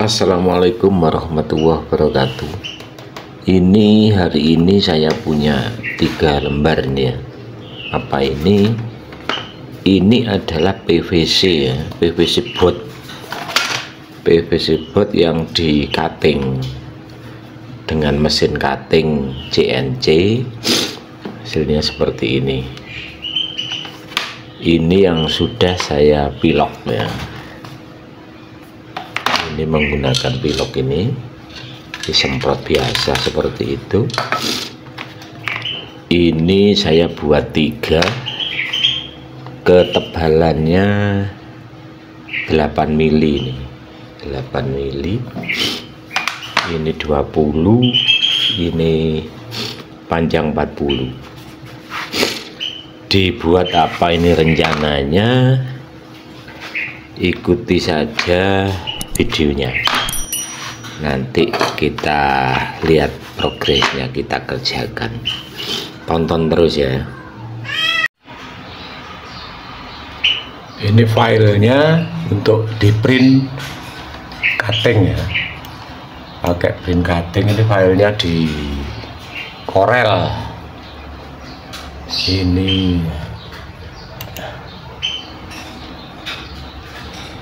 Assalamualaikum warahmatullahi wabarakatuh. Ini hari ini saya punya tiga lembar nih ya. Apa ini? Ini adalah PVC ya PVC bot PVC bot yang di cutting. Dengan mesin cutting CNC hasilnya seperti ini. Ini yang sudah saya pilok ya ini menggunakan pilok ini. Disemprot biasa seperti itu. Ini saya buat tiga. Ketebalannya 8 mili ini. 8 mili. Ini 20 ini panjang 40 dibuat apa ini rencananya? Ikuti saja videonya. Nanti kita lihat progresnya kita kerjakan. Tonton terus ya. Ini filenya untuk di print cutting ya. Pakai print cutting ini filenya di Corel. Ini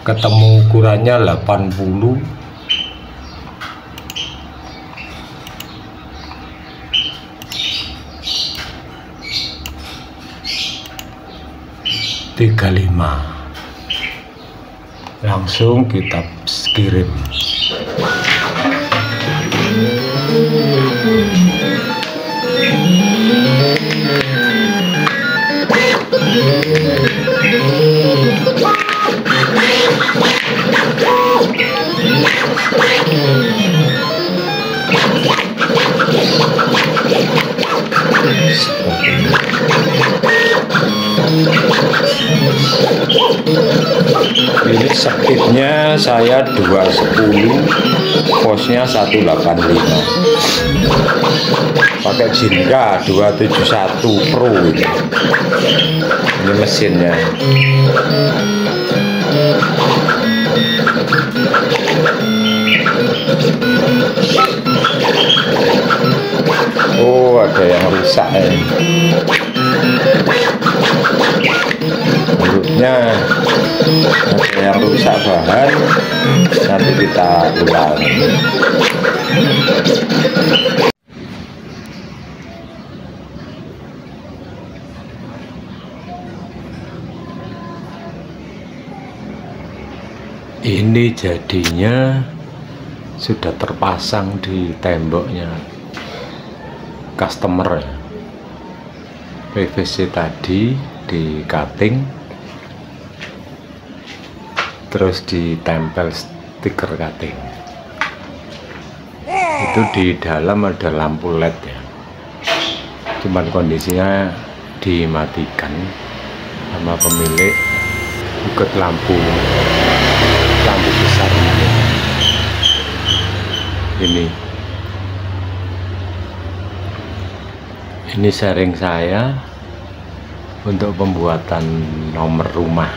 ketemu ukurannya 80 35 langsung kita kirim ini speednya saya 210 posnya 185 pakai Jinga 271 Pro ini, ini mesinnya ada yang rusak ini mulutnya. Ada yang rusak bahan nanti kita ulang ini jadinya sudah terpasang di temboknya customer ya. PVC tadi di cutting terus ditempel stiker cutting. Itu di dalam ada lampu led ya. Cuman kondisinya dimatikan sama pemilik ikut lampu lampu ini sharing saya untuk pembuatan nomor rumah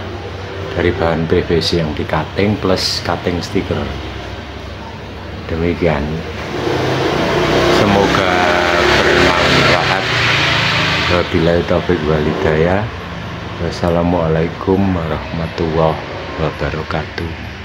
dari bahan PVC yang di cutting plus cutting stiker. Demikian. Semoga bermanfaat. Wabillahi taufiq walhidayah wassalamualaikum warahmatullahi wabarakatuh